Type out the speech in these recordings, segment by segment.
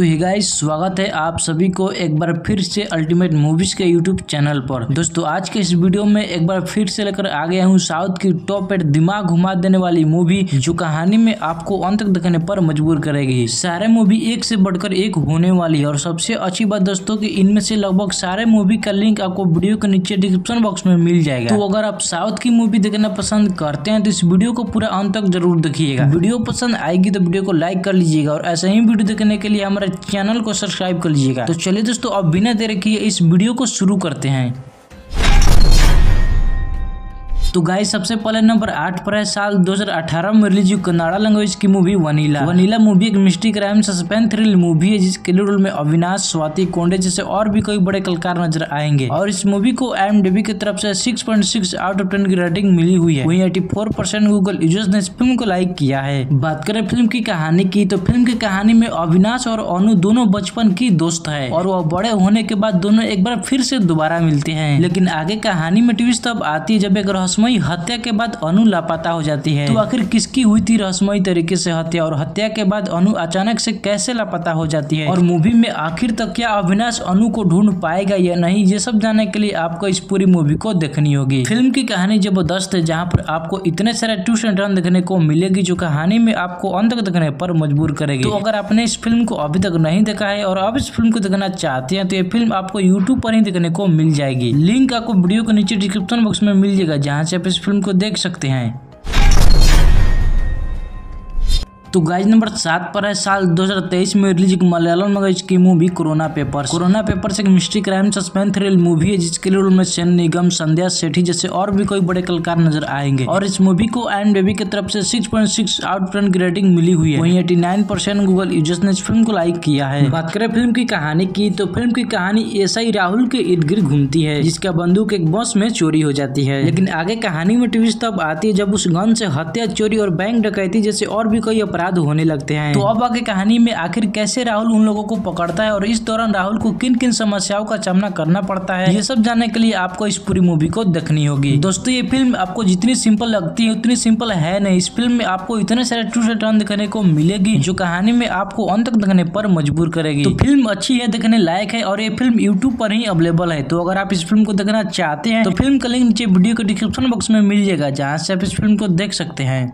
तो ही गाइस स्वागत है आप सभी को एक बार फिर से अल्टीमेट मूवीज़ के यूट्यूब चैनल पर। दोस्तों, आज के इस वीडियो में एक बार फिर से लेकर आ गया हूँ साउथ की टॉप एट दिमाग घुमा देने वाली मूवी जो कहानी में आपको अंत तक देखने पर मजबूर करेगी। सारे मूवी एक से बढ़कर एक होने वाली है और सबसे अच्छी बात दोस्तों की इनमें से लगभग सारे मूवी का लिंक आपको वीडियो के नीचे डिस्क्रिप्शन बॉक्स में मिल जाएगा। तो अगर आप साउथ की मूवी देखना पसंद करते हैं तो इस वीडियो को पूरा अंत तक ज़रूर देखिएगा। वीडियो पसंद आएगी तो वीडियो को लाइक कर लीजिएगा और ऐसे ही वीडियो देखने के लिए हमारे चैनल को सब्सक्राइब कर लीजिएगा। तो चलिए दोस्तों, अब बिना देर किए इस वीडियो को शुरू करते हैं। तो गाइस सबसे पहले नंबर आठ पर है, साल 2018 में रिलीज़ हुई कन्नाडा लैंग्वेज की मूवी वनीला वनीला मूवी एक mystery crime suspense thrill movie है, जिसके रोल में अविनाश, स्वाति कोंडे जैसे और भी कई बड़े कलाकार नज़र आएँगे। और इस मूवी को एम की तरफ़ से 6.6 आउट ऑफ़ टेन की रेटिंग मिली हुई है। वही एटी परसेंट गूगल यूज़र्स ने इस फ़िल्म को लाइक किया है। बात करें फ़िल्म की कहानी की तो फ़िल्म की कहानी में अविनाश और अनु दोनों बचपन की दोस्त है। और वह बड़े होने के बाद दोनों एक बार फिर से दोबारा मिलते हैं। लेकिन आगे कहानी में ट्विस्ट तब आती है, जब एक रहस्य रहस्यमयी हत्या के बाद अनु लापता हो जाती है। तो आखिर किसकी हुई थी रहस्यमयी तरीके से हत्या और हत्या के बाद अनु अचानक से कैसे लापता हो जाती है? और मूवी में आखिर तक क्या अविनाश अनु को ढूंढ पाएगा या नहीं, ये सब जानने के लिए आपको इस पूरी मूवी को देखनी होगी। फ़िल्म की कहानी ज़बरदस्त है, जहाँ पर आपको इतने सारे ट्विस्ट एंड टर्न देखने को मिलेगी, जो कहानी में आपको अंत तक देखने पर मजबूर करेगी। तो अगर आपने इस फ़िल्म को अभी तक नहीं देखा है और आप इस फ़िल्म को देखना चाहते हैं तो ये फ़िल्म आपको यूट्यूब पर ही देखने को मिल जाएगी। लिंक आपको वीडियो के नीचे डिस्क्रिप्शन बॉक्स में मिल जाएगा, जहाँ से आप इस फ़िल्म को देख सकते हैं। तो गाइज़ नंबर सात पर है, साल 2023 में रिलीज़ एक मलयालम लैंग्वेज की movie Corona paper Corona paper एक mystery crime suspense thrill movie है, जिसके रोल में सेन निगम, संध्या सेठी जैसे और भी कोई बड़े कलाकार नज़र आएँगे। और इस मूवी को एंड बेबी की तरफ़ से 6.6 आउट टेन रेटिंग मिली हुई है। वहीं एटी परसेंट गूगल यूज़र्स ने इस फ़िल्म को लाइक किया है। बात करें फ़िल्म की कहानी की तो फ़िल्म की कहानी ही राहुल के इर्द गिर्द घूमती है, जिसका बंदूक एक बस में चोरी हो जाती है। लेकिन आगे कहानी में ट्विस्ट तब आती है, जब उस गन से हत्या, चोरी और बैंक डकैती जैसे और भी कई अपराध होने लगते हैं। तो अब आगे कहानी में आखिर कैसे राहुल उन लोगों को पकड़ता है और इस दौरान राहुल को किन किन समस्याओं का सामना करना पड़ता है, ये सब जानने के लिए आपको इस पूरी मूवी को देखनी होगी। दोस्तों, ये फ़िल्म आपको जितनी सिंपल लगती है, उतनी सिंपल है नहीं। इस फ़िल्म में आपको इतने सारे ट्विस्ट टर्न देखने को मिलेगी, जो कहानी में आपको अंत तक देखने पर मजबूर करेगी। तो फ़िल्म अच्छी है, देखने लायक है और ये फ़िल्म यूट्यूब पर ही अवेलेबल है। तो अगर आप इस फ़िल्म को देखना चाहते हैं तो फ़िल्म का लिंक नीचे वीडियो के डिस्क्रिप्शन बॉक्स में मिल जाएगा, जहाँ से आप इस फ़िल्म को देख सकते हैं।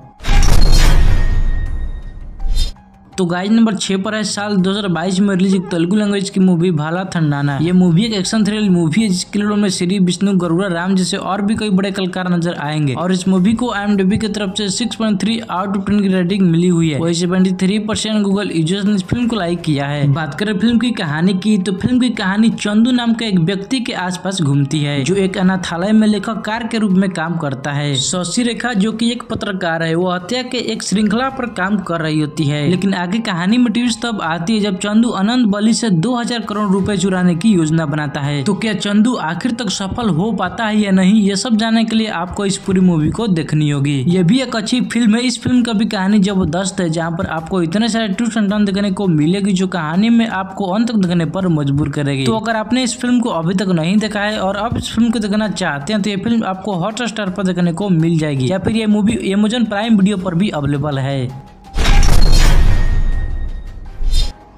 तो गाइज़ नंबर छह पर है, साल 2022 में रिलीज़ एक तेलुगु लैंग्वेज की मूवी भाला थंडाना ये मूवी एक एक्शन थ्रिल मूवी है, जिसके लिए में श्री, विष्णु, गरुड़ा, राम जैसे और भी कई बड़े कलाकार नज़र आएँगे। और इस मूवी को एम की तरफ़ से 6.3 आउट ऑफ़ टेन की रेटिंग मिली हुई है। वही seventy three percent Google users ने इस फ़िल्म को लाइक किया है। बात करें फ़िल्म की कहानी की तो फ़िल्म की कहानी चंदू नाम के एक व्यक्ति के आसपास घूमती है, जो एक अनाथालय में लेखककार के रूप में काम करता है। शशि रेखा, जो की एक पत्रकार है, वो हत्या के एक श्रृंखला पर काम कर रही होती है, लेकिन आगे कहानी में ट्विस्ट तब आती है जब चंदू अनंत बली से 2000 करोड़ रुपए चुराने की योजना बनाता है। तो क्या चंदू आखिर तक सफल हो पाता है या नहीं, ये सब जानने के लिए आपको इस पूरी मूवी को देखनी होगी। ये भी एक अच्छी फ़िल्म है। इस फ़िल्म का भी कहानी ज़बरदस्त है, जहाँ पर आपको इतने सारे ट्विस्ट एंड टर्न देखने को मिलेगी जो कहानी में आपको अंत तक देखने पर मजबूर करेगी। तो अगर आपने इस फ़िल्म को अभी तक नहीं देखा है और आप इस फ़िल्म को देखना चाहते हैं तो ये फ़िल्म आपको हॉट स्टार पर देखने को मिल जाएगी। या फिर ये मूवी एमेजोन प्राइम वीडियो पर भी अवेलेबल है।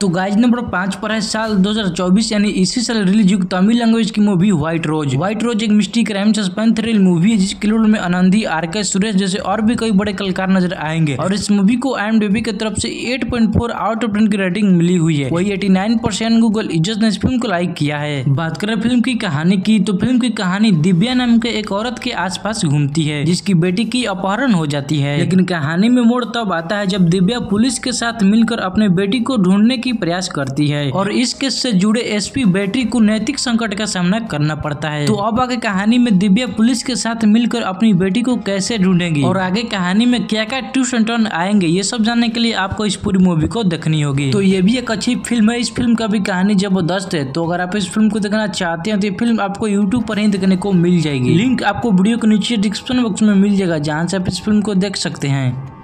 तो गाइज़ नंबर पाँच पर है साल 2024 यानी इसी साल रिलीज़ हुई तमिल लैंग्वेज की movie white rose white rose एक mystery crime suspense thrill movie है, जिसके रोल में आनंदी आर के सुरेश जैसे और भी कई बड़े कलाकार नज़र आएँगे। और इस मूवी को एम की तरफ़ से 8.4 आउट ऑफ़ टेन की रेटिंग मिली हुई है। वही 89 परसेंट गूगल यूज़र्स ने इस फ़िल्म को लाइक किया है। बात करें फ़िल्म की कहानी की तो फ़िल्म की कहानी दिव्या नाम के एक औरत के आस घूमती है, जिसकी बेटी की अपहरण हो जाती है। लेकिन कहानी में मोड़ तब आता है जब दिव्या पुलिस के साथ मिलकर अपने बेटी को ढूँढने की की प्रयास करती है और इस केस से जुड़े एसपी बेटी को नैतिक संकट का सामना करना पड़ता है। तो अब आगे कहानी में दिव्या पुलिस के साथ मिलकर अपनी बेटी को कैसे ढूंढेगी और आगे कहानी में क्या क्या ट्विस्ट एंड टर्न आएँगे, ये सब जानने के लिए आपको इस पूरी मूवी को देखनी होगी। तो ये भी एक अच्छी फ़िल्म है। इस फ़िल्म का भी कहानी ज़बरदस्त है। तो अगर आप इस फ़िल्म को देखना चाहते हैं तो ये फ़िल्म आपको यूट्यूब पर ही देखने को मिल जाएगी। लिंक आपको वीडियो के नीचे डिस्क्रिप्शन बॉक्स में मिल जाएगा, जहाँ से आप इस फ़िल्म को देख सकते हैं।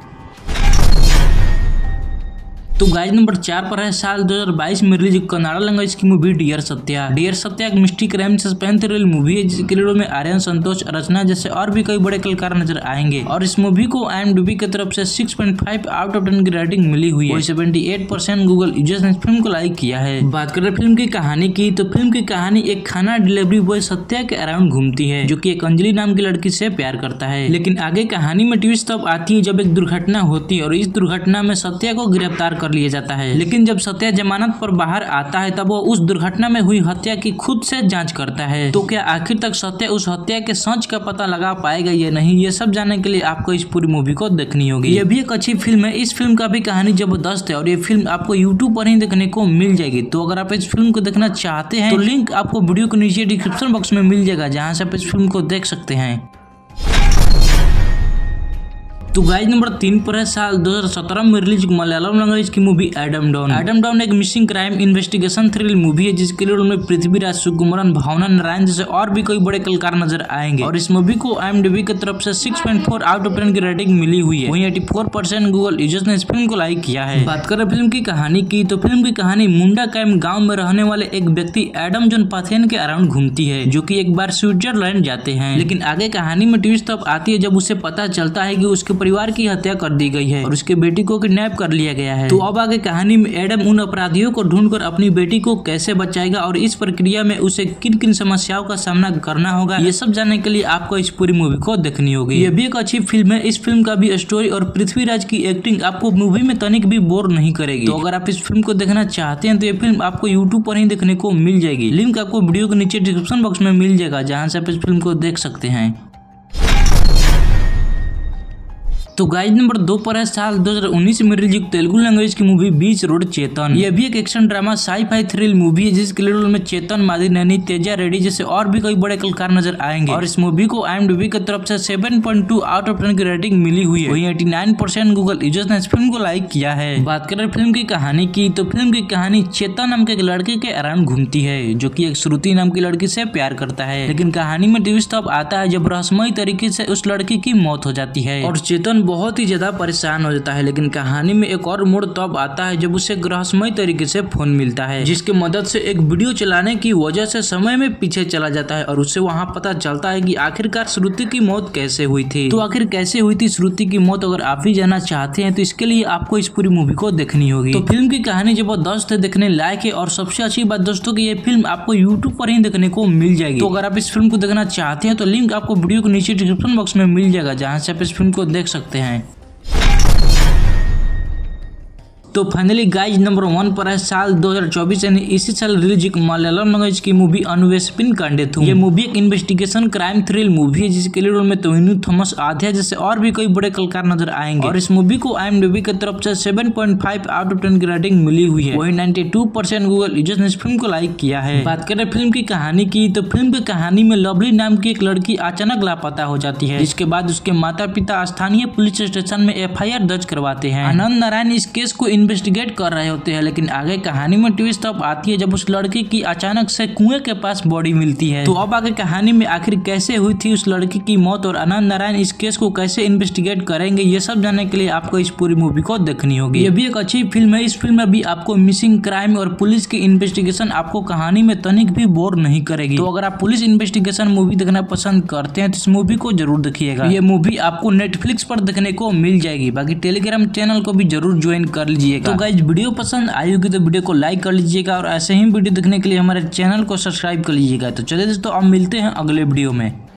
तो गाइज़ नंबर चार पर है, साल 2022 में रिलीज़ कन्नाडा लैंग्वेज की movie dear Satya dear Satya एक mystery crime suspense thrill movie है, जिसके लीडो में आर्यन, संतोष, रचना जैसे और भी कई बड़े कलाकार नज़र आएँगे। और इस मूवी को आई की तरफ़ से 6.5 आउट ऑफ़ टेन की रेटिंग मिली हुई है। सेवेंटी गूगल यूज़र्स ने फ़िल्म को लाइक किया है। बात करें फ़िल्म की कहानी की तो फ़िल्म की कहानी एक खाना डिलीवरी बॉय सत्या के अराउंड घूमती है, जो की एक अंजलि नाम की लड़की से प्यार करता है। लेकिन आगे कहानी में ट्विस्ट तब आती है, जब एक दुर्घटना होती है, और इस दुर्घटना में सत्या को गिरफ़्तार कर लिया जाता है। लेकिन जब सत्या जमानत पर बाहर आता है, तब वो उस दुर्घटना में हुई हत्या की खुद से जाँच करता है। तो क्या आखिर तक सत्या उस हत्या के सच का पता लगा पाएगा या नहीं, ये सब जानने के लिए आपको इस पूरी मूवी को देखनी होगी। ये भी एक अच्छी फ़िल्म है। इस फ़िल्म का भी कहानी ज़बरदस्त है और ये फ़िल्म आपको यूट्यूब पर ही देखने को मिल जाएगी। तो अगर आप इस फ़िल्म को देखना चाहते हैं तो लिंक आपको वीडियो के नीचे डिस्क्रिप्शन बॉक्स में मिल जाएगा, जहाँ से आप इस फ़िल्म को देख सकते हैं। तो गाइज़ नंबर तीन पर है, साल 2017 में रिलीज़ मलयालम लैंग्वेज की movie Adam Joan Adam Joan एक missing crime investigation thrill movie है, जिसके लिए उनमें पृथ्वीराज सुकुमरन, भावना, नारायण जैसे और भी कई बड़े कलाकार नज़र आएँगे। और इस मूवी को आई की तरफ़ से 6.4 आउट ऑफ़ टेन की रेटिंग मिली हुई है। वही एटी परसेंट गूगल यूज़र्स ने इस फ़िल्म को लाइक किया है। बात करें फ़िल्म की कहानी की तो फ़िल्म की कहानी मुंडा कैम गाँव में रहने वाले एक व्यक्ति एडम जोन पाथेन के अराउंड घूमती है, जो की एक बार स्विट्जरलैंड जाते हैं। लेकिन आगे कहानी में ट्विस्ट तब आती है, जब उसे पता चलता है की उसके परिवार की हत्या कर दी गई है और उसके बेटी को किडनैप कर लिया गया है। तो अब आगे कहानी में एडम उन अपराधियों को ढूंढकर अपनी बेटी को कैसे बचाएगा और इस प्रक्रिया में उसे किन किन समस्याओं का सामना करना होगा, ये सब जानने के लिए आपको इस पूरी मूवी को देखनी होगी। ये भी एक अच्छी फ़िल्म है। इस फ़िल्म का भी स्टोरी और पृथ्वीराज की एक्टिंग आपको मूवी में तनिक भी बोर नहीं करेगी। तो अगर आप इस फ़िल्म को देखना चाहते हैं तो ये फ़िल्म आपको यूट्यूब पर ही देखने को मिल जाएगी। लिंक आपको वीडियो के नीचे डिस्क्रिप्शन बॉक्स में मिल जाएगा, जहाँ से आप इस फ़िल्म को देख सकते हैं। तो गाइज़ नंबर दो पर है, साल 2019 में रिलीज़ तेलुगु लैंग्वेज की मूवी बीच रोड चेतन। ये भी एक action drama sci fi thrill movie है, जिसके लीड में चेतन मादी नैनी, तेजा, रेड्डी जैसे और भी कई बड़े कलाकार नज़र आएँगे। और इस मूवी को आई की तरफ़ से 7.2 आउट ऑफ़ टेन की रेटिंग मिली हुई है। वही एटी परसेंट गूगल यूज़र्स ने इस फ़िल्म को लाइक किया है। बात करें फ़िल्म की कहानी की तो फ़िल्म की कहानी चेतन नाम के एक लड़के के अराउंड घूमती है, जो की एक श्रुति नाम की लड़की से प्यार करता है। लेकिन कहानी में ट्विस्ट तब आता है, जब रहस्यमय तरीके से उस लड़की की मौत हो जाती है। और चेतन बहुत ही ज़्यादा परेशान हो जाता है, लेकिन कहानी में एक और मोड़ तब आता है, जब उसे ग्रहस्मय तरीके से फ़ोन मिलता है, जिसके मदद से एक वीडियो चलाने की वजह से समय में पीछे चला जाता है और उससे वहाँ पता चलता है कि आखिरकार श्रुति की मौत कैसे हुई थी। तो आखिर कैसे हुई थी श्रुति की मौत, अगर आप भी जानना चाहते हैं तो इसके लिए आपको इस पूरी मूवी को देखनी होगी। तो फ़िल्म की कहानी ज़बरदस्त है, देखने लायक है, और सबसे अच्छी बात दोस्तों की ये फ़िल्म आपको यूट्यूब पर ही देखने को मिल जाएगी। तो अगर आप इस फ़िल्म को देखना चाहते हैं तो लिंक आपको वीडियो के नीचे डिस्क्रिप्शन बॉक्स में मिल जाएगा, जहाँ से आप इस फ़िल्म को देख सकते हैं। तो फाइनली गाइज़ नंबर वन पर है, साल 2024 यानी इसी साल रिलीज़ एक मलयालम लैंग्वेज की मूवी अनुवेस्पिन कांडे थू ये मूवी एक इन्वेस्टिगेशन क्राइम थ्रिल मूवी है, जिसके लिए रोल में तोहिनू थॉमस आध्या जैसे और भी कई बड़े कलाकार नज़र आएँगे। और इस मूवी को आई एम की तरफ़ से 7.5 आउट ऑफ़ टेन की रेटिंग मिली हुई है। वही 92 परसेंट गूगल यूज़र्स ने इस फ़िल्म को लाइक किया है। बात करें फ़िल्म की कहानी की तो फ़िल्म की कहानी में लवली नाम की एक लड़की अचानक लापता हो जाती है। जिसके बाद उसके माता पिता स्थानीय पुलिस स्टेशन में FIR दर्ज करवाते हैं। आनंद नारायण इस केस को इन्वेस्टिगेट कर रहे होते हैं, लेकिन आगे कहानी में ट्विस्ट तब आती है जब उस लड़की की अचानक से कुएँ के पास बॉडी मिलती है। तो अब आगे कहानी में आखिर कैसे हुई थी उस लड़की की मौत और आनंद नारायण इस केस को कैसे इन्वेस्टिगेट करेंगे, ये सब जानने के लिए आपको इस पूरी मूवी को देखनी होगी। ये भी एक अच्छी फ़िल्म है, इस फ़िल्म में भी आपको मिसिंग क्राइम और पुलिस की इन्वेस्टिगेशन आपको कहानी में तनिक भी बोर नहीं करेगी। तो अगर आप पुलिस इन्वेस्टिगेशन मूवी देखना पसंद करते हैं तो इस मूवी को ज़रूर देखिएगा। ये मूवी आपको नेटफ्लिक्स पर देखने को मिल जाएगी। बाकी टेलीग्राम चैनल को भी ज़रूर ज्वाइन कर लीजिएगा तो गाइज़ वीडियो पसंद आई होगी तो वीडियो को लाइक कर लीजिएगा और ऐसे ही वीडियो देखने के लिए हमारे चैनल को सब्सक्राइब कर लीजिएगा। तो चलिए दोस्तों, अब मिलते हैं अगले वीडियो में।